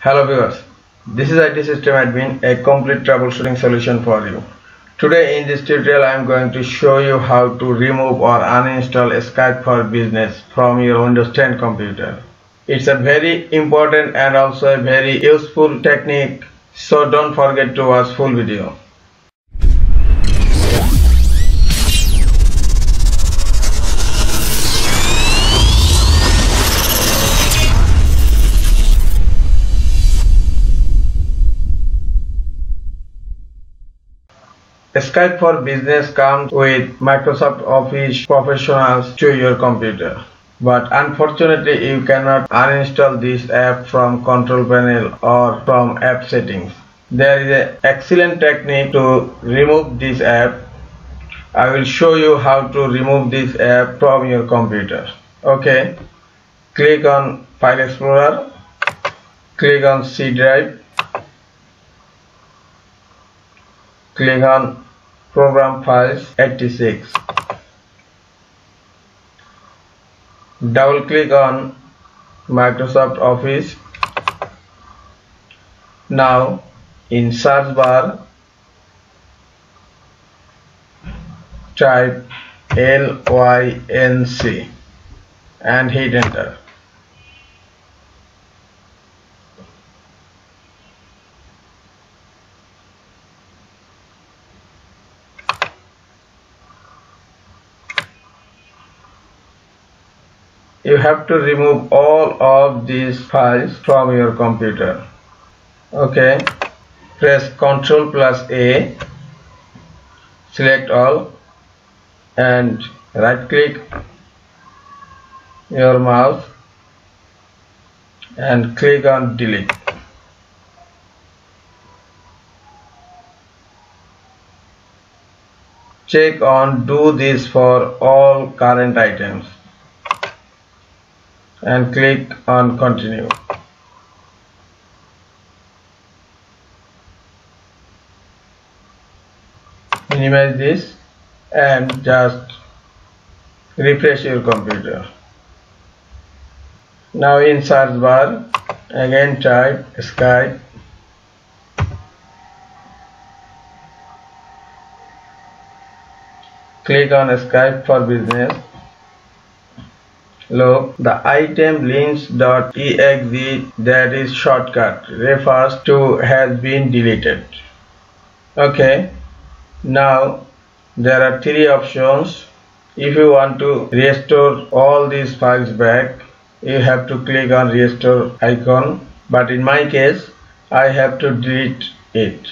Hello viewers, this is IT System Admin, a complete troubleshooting solution for you. Today in this tutorial I am going to show you how to remove or uninstall Skype for Business from your Windows 10 computer. It's a very important and also a very useful technique so don't forget to watch full video. Skype for Business comes with Microsoft Office Professionals to your computer. But unfortunately, you cannot uninstall this app from control panel or from app settings. There is an excellent technique to remove this app. I will show you how to remove this app from your computer. Okay, click on File Explorer, click on C drive, click on Program Files 86 double click on Microsoft Office. Now in search bar type LYNC and hit enter you have to remove all of these files from your computer. Okay? Press ctrl plus a. Select all. And right click your mouse and click on delete. Check on do this for all current items and click on continue. Minimize this and just refresh your computer. Now in search bar again type Skype. Click on Skype for business Look, the item links.exe that is shortcut refers to has been deleted. Okay, now there are three options. If you want to restore all these files back, you have to click on restore icon. But in my case, I have to delete it.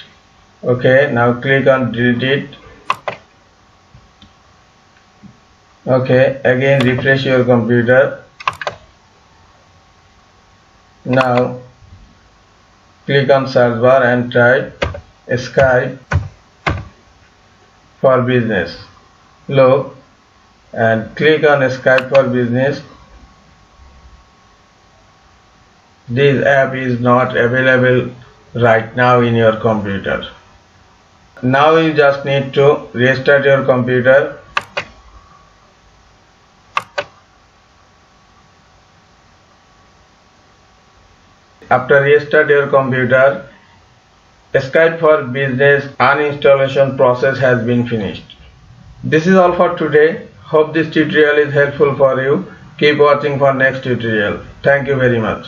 Okay, now click on delete it okay again refresh your computer. Now click on search bar and type Skype for business. Look and click on Skype for business. This app is not available right now in your computer. Now you just need to restart your computer After restart your computer, Skype for Business uninstallation process has been finished. This is all for today. Hope this tutorial is helpful for you. Keep watching for next tutorial. Thank you very much.